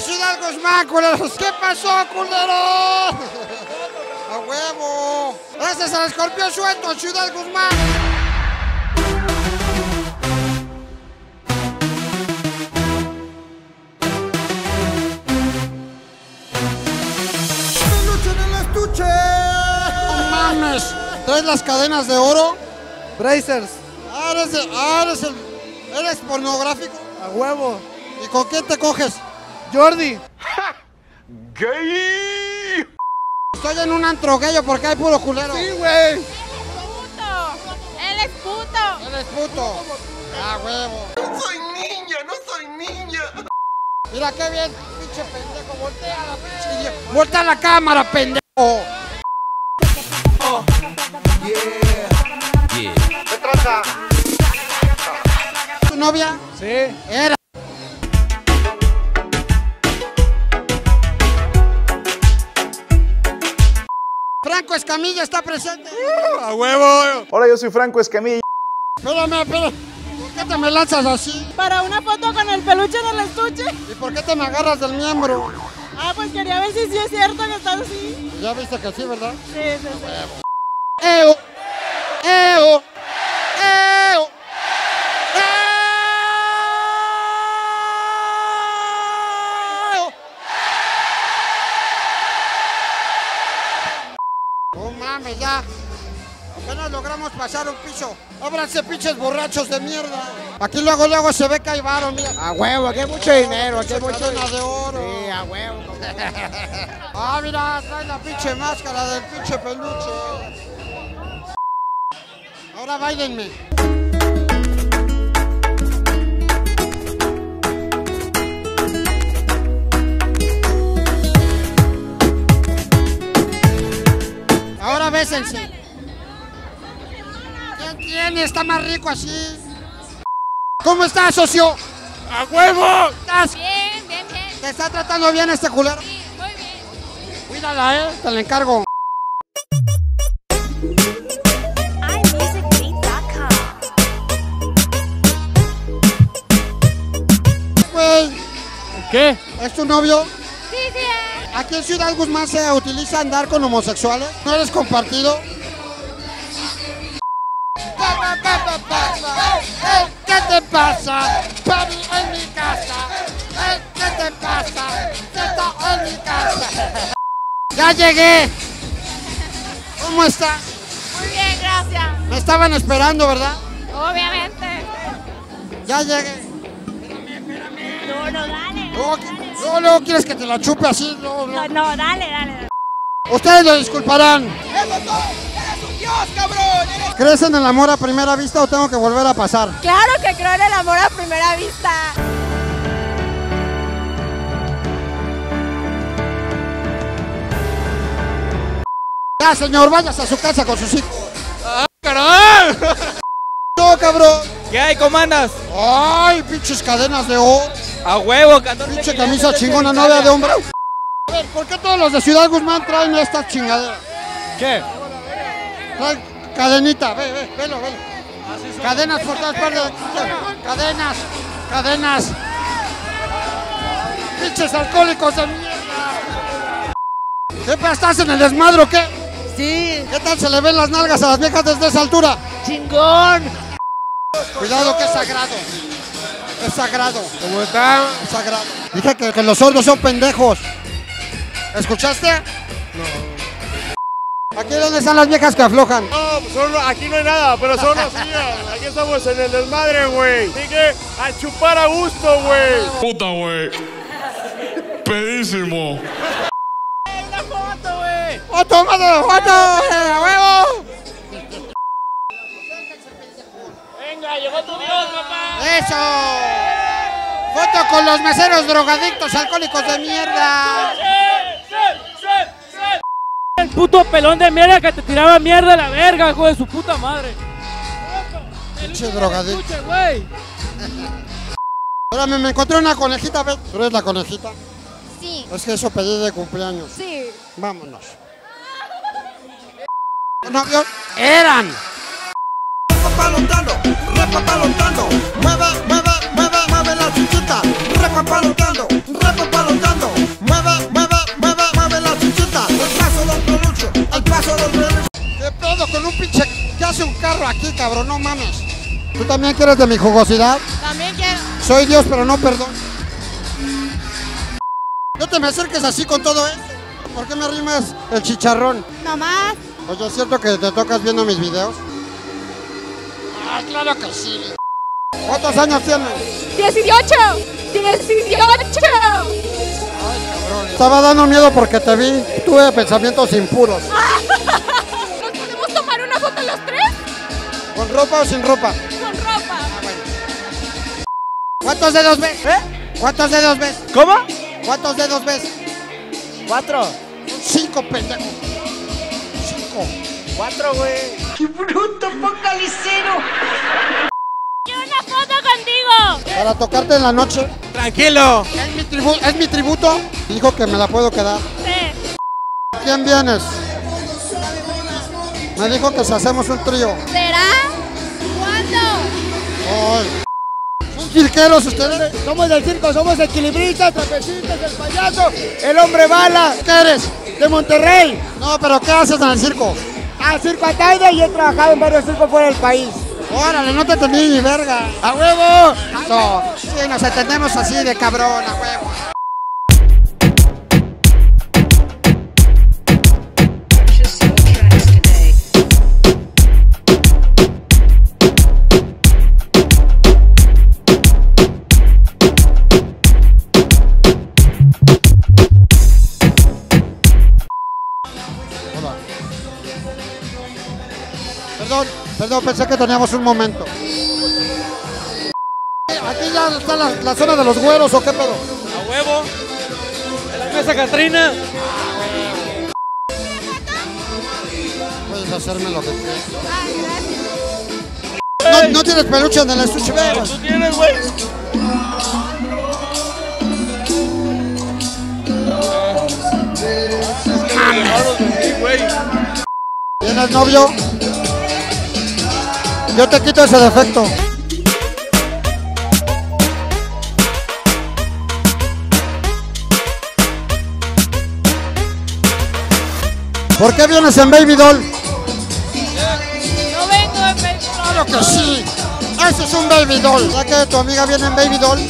a Ciudad Guzmán, culeros. ¿Qué pasó, culeros? A huevo. Es el escorpión suelto, Ciudad Guzmán. ¡Peluche en el estuche! ¡No mames! ¿Traes las cadenas de oro? Brazers, Ah, eres, de- ah, eres, el, eres pornográfico. a huevo. ¿Y con quién te coges? Jordi, Estoy en un antro gayo porque hay puro culero. sí, güey. puto. Él es puto. Eres puto. Ah, huevo. No soy niña, no soy niña. Mira qué bien, pinche pendejo. Voltea la pinche. idea- Voltea la cámara, pendejo. ¿Qué traza? ¿Tu novia? Sí. Era. Franco Escamilla está presente. A huevo. Hola, yo soy Franco Escamilla. Espérame, espérame. ¿Por qué te me lanzas así? Para una foto con el peluche en el estuche. ¿Y por qué te me agarras del miembro? Ah, pues quería ver si sí es cierto que estás así. Ya viste que sí, ¿verdad? Sí, sí, sí. ¡Eo! ¡Eo! ¡Eo! ¡Eo! ¡No mames, ya! Apenas logramos pasar un piso. ¡Ábranse, pinches borrachos de mierda! Aquí luego, luego se ve que hay varo, mira. A huevo, aquí hay mucho dinero, aquí hay mucho Cadena de oro. Sí, a huevo. Ah, mira, trae la pinche máscara del pinche peluche. Ahora bailenme. ¿Quién tiene? Está más rico así. ¿Cómo estás, socio? ¡A huevo! ¿Estás? Bien, bien, bien. ¿Te está tratando bien este culero? Sí, muy bien. Cuídala, eh. Te la encargo. ¿Qué? ¿es tu novio? Aquí en Ciudad Guzmán se utiliza andar con homosexuales. ¿No eres compartido? ¿Qué te pasa? Papi, en mi casa. Ey, ¿Qué te pasa? Está en mi casa. Ya llegué. ¿Cómo está? Muy bien, gracias. Me estaban esperando, ¿verdad? Obviamente. Ya llegué. No, no, dale. Luego, luego quieres que te la chupe así. luego, luego. No, no, dale, dale. dale. Ustedes lo disculparán. ¿Crees en el amor a primera vista o tengo que volver a pasar? Claro que creo en el amor a primera vista. Ya, señor, váyase a su casa con sus hijos. ¡Carnal! No, cabrón. ¿Qué hay, comandas? Ay, pinches cadenas de oro. A huevo, 14 Pinche camisa chingona, novia de hombre. A ver, ¿por qué todos los de Ciudad Guzmán traen estas chingaderas? ¿Qué? Traen cadenita, ve, ve, velo, velo. Cadenas por todas partes. Cadenas, cadenas. Pinches alcohólicos de mierda. ¿Qué pasa? ¿Estás en el desmadro o qué? Sí, ¿Qué tal se le ven las nalgas a las viejas desde esa altura? chingón. Cuidado que es sagrado. Es sagrado. ¿Cómo está? Es sagrado. Dije que, que los sordos son pendejos. ¿Escuchaste? No. Aquí donde están las viejas que aflojan. No, pues son- aquí no hay nada, pero son las mías. Aquí estamos en el desmadre, güey. Así que a chupar a gusto, güey. Puta, güey. Pedísimo. ¡Una foto, güey! ¡Oh, tómate la foto! eh, ¡A huevo! Llegó tu Dios, papá! ¡Eso! Foto con los meseros drogadictos alcohólicos de mierda. El puto pelón de mierda que te tiraba mierda a la verga, hijo de su puta madre. Pinche drogadicto. Güey. Ahora me, me encontré una conejita, ¿ves? ¿Tú eres la conejita? Sí, Es que eso pedí de cumpleaños. sí. Vámonos. No, yo- eran repapalotando, repapalotando, mueve, mueve, mueve, mueve la chichita, repapalotando, repapalotando, mueve, mueve, mueve, mueve la chichita, al paso del pelucho, al paso del pelucho. ¿Qué pedo con un pinche que hace un carro aquí, cabrón? No mames. ¿Tú también quieres de mi jugosidad? También quiero. Soy Dios, pero no perdón. No te me acerques así con todo esto. ¿Por qué me rimas el chicharrón? Nomás. Pues Oye, ¿es cierto que te tocas viendo mis videos? Ah, claro que sí. ¿Cuántos años tienes? 18. 18. Estaba dando miedo porque te vi. Tuve pensamientos impuros. ¿Nos podemos tomar una foto los tres? ¿Con ropa o sin ropa? Con ropa. ¿Cuántos dedos ves? ¿Eh? ¿Cuántos dedos ves? ¿Cómo? ¿Cuántos dedos ves? Cuatro. Cinco, pendejo. Cinco. Cuatro, güey. Quiero una foto contigo. Para tocarte en la noche. Tranquilo. Es mi, tribu- es mi tributo. Dijo que me la puedo quedar. Sí. ¿Quién vienes? Me dijo que si hacemos un trío. ¿Será? ¿Cuándo? Ay. ¿Son cirqueros ustedes? Somos del circo, somos equilibristas, trapecistas, el payaso, el hombre bala. ¿Qué eres? De Monterrey. No, pero ¿qué haces en el circo? A Circo Ataide y he trabajado en varios circos fuera del país. Órale, no te entendí ni verga. ¡A huevo! No, sí, nos entendemos así de cabrón, a huevo. Perdón, perdón, pensé que teníamos un momento. Aquí ya está la, la zona de los güeros o qué pedo. A huevo. En la mesa Catrina. Puedes hacerme lo que quieras. No, no tienes peluche en el estuche. ¿Tú tienes, güey? Güey. ¿Tienes novio? Yo te quito ese defecto. ¿Por qué vienes en Baby Doll? No vengo en vez Claro que sí. Ese es un Baby Doll. ¿Ya que tu amiga viene en Baby Doll?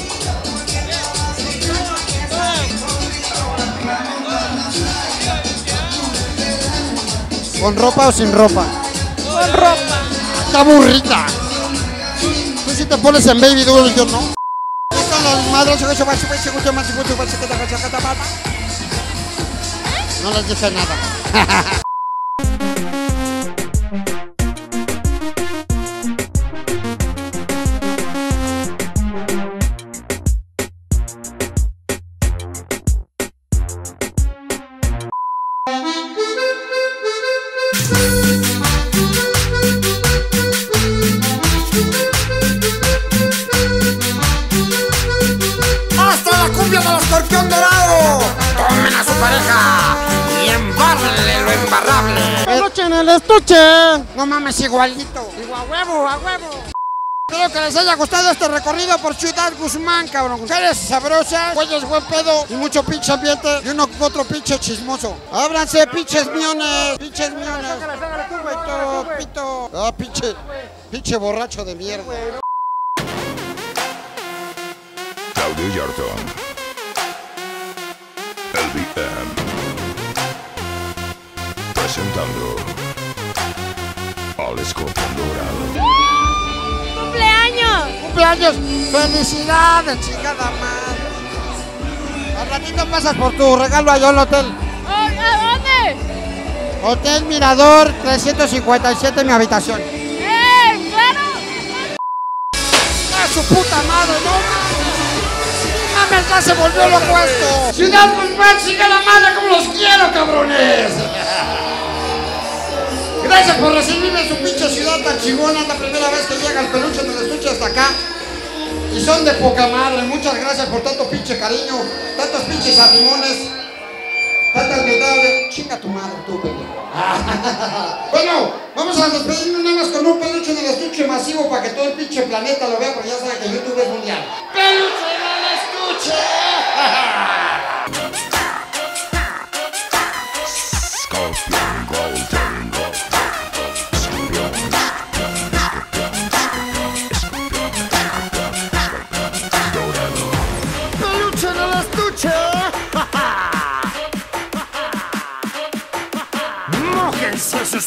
¿Con ropa o sin ropa? con ropa. ¡Está burrita! Sí te pones en Baby y yo no. No les dije nada. El estuche! No mames, igualito. Digo, a huevo, a huevo. Espero que les haya gustado este recorrido por Ciudad Guzmán, cabrón. Mujeres sabrosas, güeyes buen pedo y mucho pinche ambiente y uno otro pinche chismoso. Ábranse, pinches miones, pinches miones. Pito, pito. Ah, pinche, pinche borracho de mierda. Claudio Yarton. LBM. Presentando al escorpión dorado. ¡Cumpleaños! cumpleaños. Felicidades, chingada madre. Al ratito pasas por tu regalo allá al hotel. ¿A dónde? Hotel Mirador 357, mi habitación. ¡Eh! ¡Claro! ¡A su puta madre, no mames! ¡Mames, ya se volvió loco esto! ¡Ciudad Guzmán, chingada madre, como los quiero, cabrones! Gracias por recibirme en su pinche ciudad tan chingona. Es la primera vez que llega el peluche del estuche hasta acá. Y son de poca madre. Muchas gracias por tanto pinche cariño, tantos pinches arrimones, tantas verdades. Chinga tu madre, tú, pendejo. bueno, vamos a despedirnos nada más con un peluche del estuche masivo para que todo el pinche planeta lo vea, porque ya saben que YouTube es mundial. ¡Peluche del estuche!